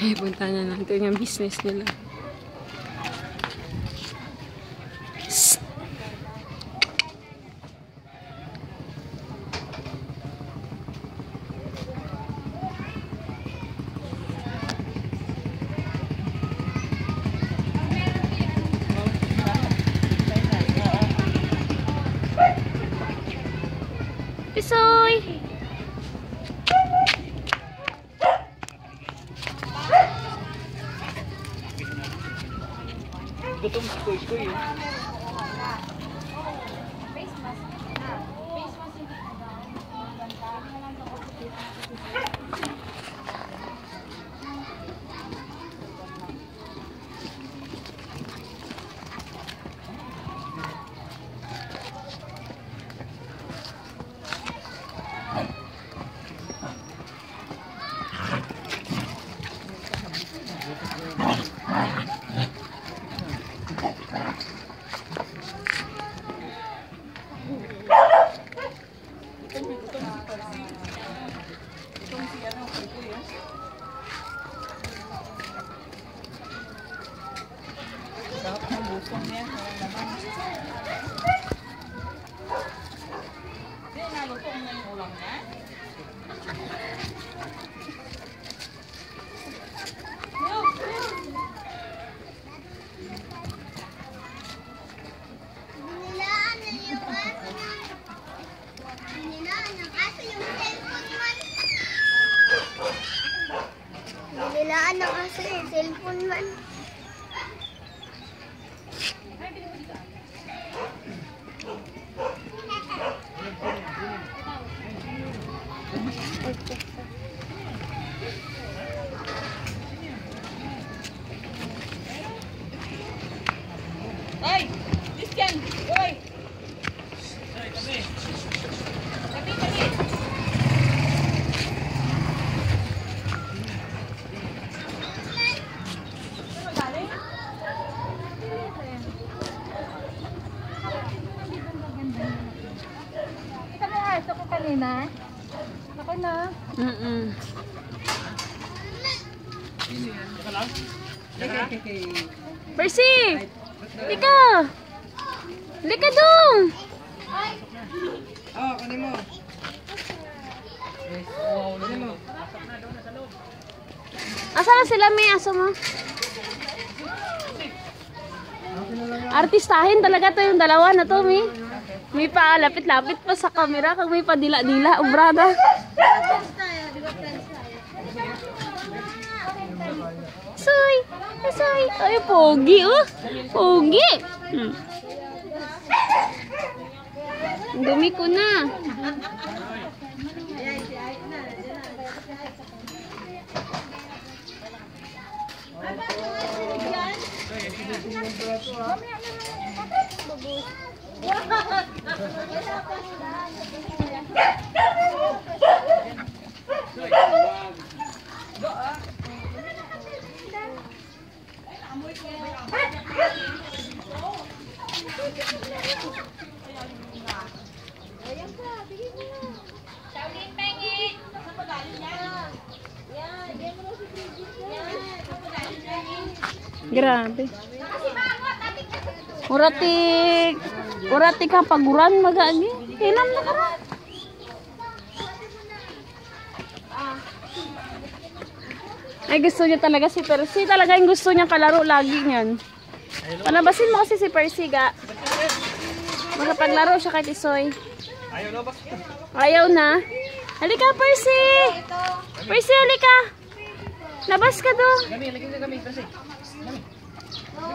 Eh, punta na natin yung business nila. Shh! Pisoy! Gutom si Kuy Kuy. eh. Gutom si ano, Kuy Kuy. eh. Sarap ng busong niya. Walang laman. Hindi, naluto na yung ulam niya. Nilaan na yung aso. Nilaan ng aso yung cellphone man. Nilaan ng aso yung cellphone man. Ay! Christian! Uy! Tabi, tabi! Ano galing? Kita mo yung aso ko kanina? Ako na. Mm-mm. Percy! Lika! Lika dong! Oh, kunin mo. Oh. Asa na sila may aso mo? Artistahin talaga to yung dalawa na to, mi. May pa lapit-lapit pa sa camera kag may padila-dila, ubrada. Soy! Soy! Ay, pogi, oh! Pogi! Hmm. Dumi ko na. Grabe. Uratik. Uratik ka paguran magagi. Hinam na ka. Ay gusto niya talaga si Percy. Talaga yung gusto niya kalaro lagi niyan. Panabasin mo kasi si Percy ga. Makapaglaro siya kay Tisoy. Ayaw na ba? Ayaw na. Halika Percy. Percy halika. Labas ka do. Kami, lagyan ka kami kasi.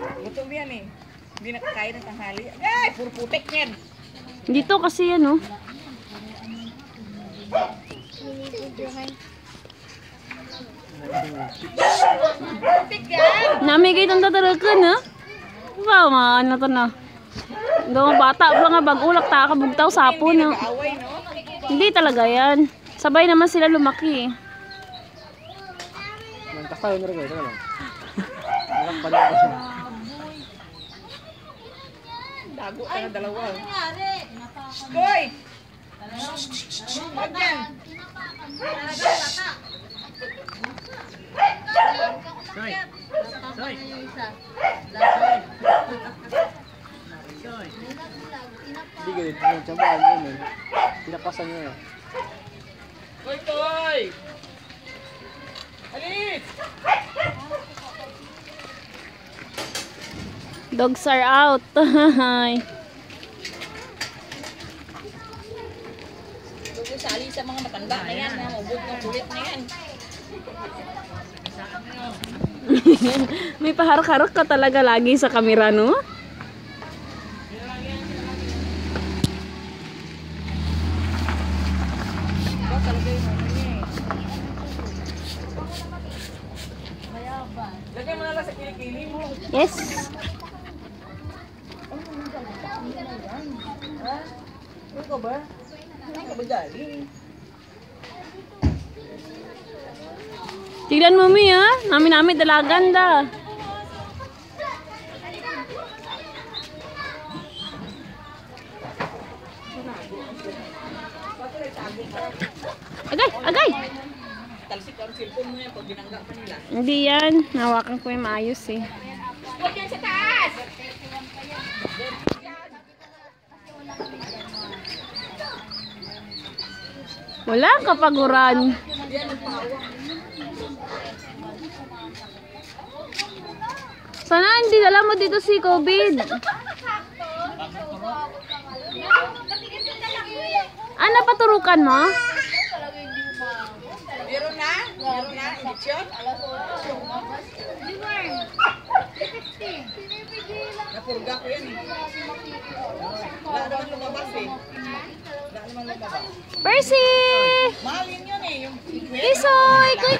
Gutom yan eh. Hindi nakakain ng tanghali. Ay, puro putik yan. Dito kasi ano. Yan. Namigay itong tatarakan, ha? Wow, mga ano to na. Doon bata pa nga bag-ulak, takabugtaw, sapo, no? Away, no? Hindi talaga yan. Sabay naman sila lumaki. eh. Nagkasayo na rin kayo. Teka lang. Nakakbalik Tago ka na dalawa. Ano nangyari? Koy! Huwag yan! Koy! Koy! Koy! Hindi ganit. Tinapasan nyo yun. Tinapasan nyo yun. Eh? Koy! Eh. Koy! Alis! Alis! Dogs are out. Mo sali sa mga matanda na yan. ha? Mabot ng kulit na yan. May paharap-harap ka talaga lagi sa kamera, no? Tignan mo, Mi, ha? Nami-nami dalagan da. Agay, agay! Hindi yan. Nawakan ko yung maayos eh. Huwag yan sa taas! Wala kapaguran. Sana hindi dala mo dito si COVID. Ano paturukan mo? Meron na? Meron na? Injection? Napurga ko yan eh. Wala naman lumabas eh. Wala naman lumabas. Percy! Mahal yun eh. Isoy! Kuy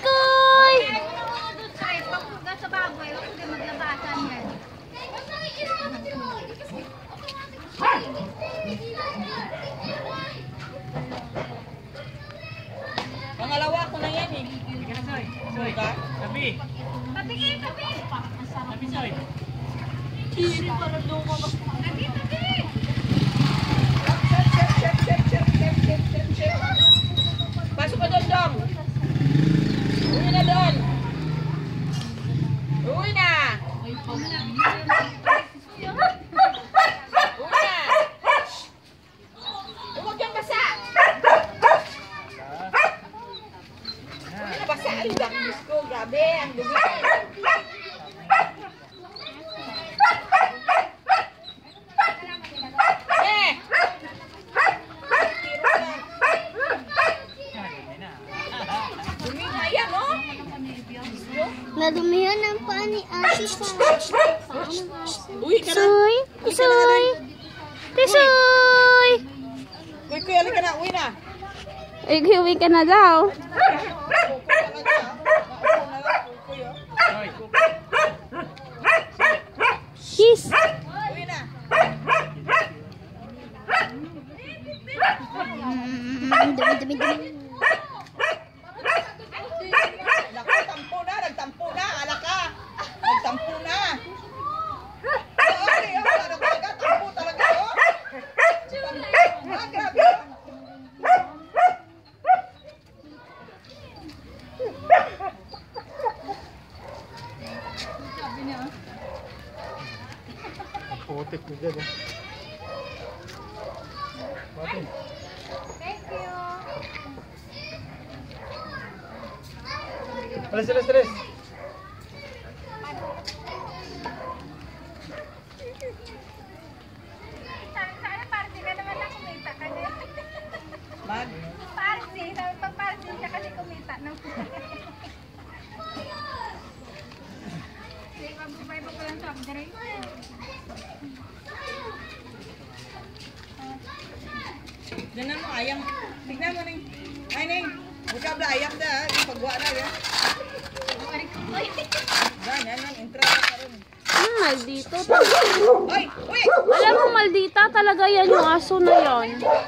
come. Ikiwi ka na daw. Kuko dyan eh. Martin. Thank you. Alis, alis, alis. Bag? Party. Sabi pag party siya kasi kumita ng Hindi, pag-upay pa lang soft drink. Diyan mo, ayam. Tignan mo, Ning. Ay, Ning. Bukabla, ayam da, ha. Ah. Yung pagwa na, ya. Yan, yan, yan. Intra na karoon. Hmm, maldito. Oy, oy! Alam mo, maldita talaga yan yung aso na yon. Ha?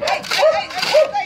Ay, ay, ay, ay, ay.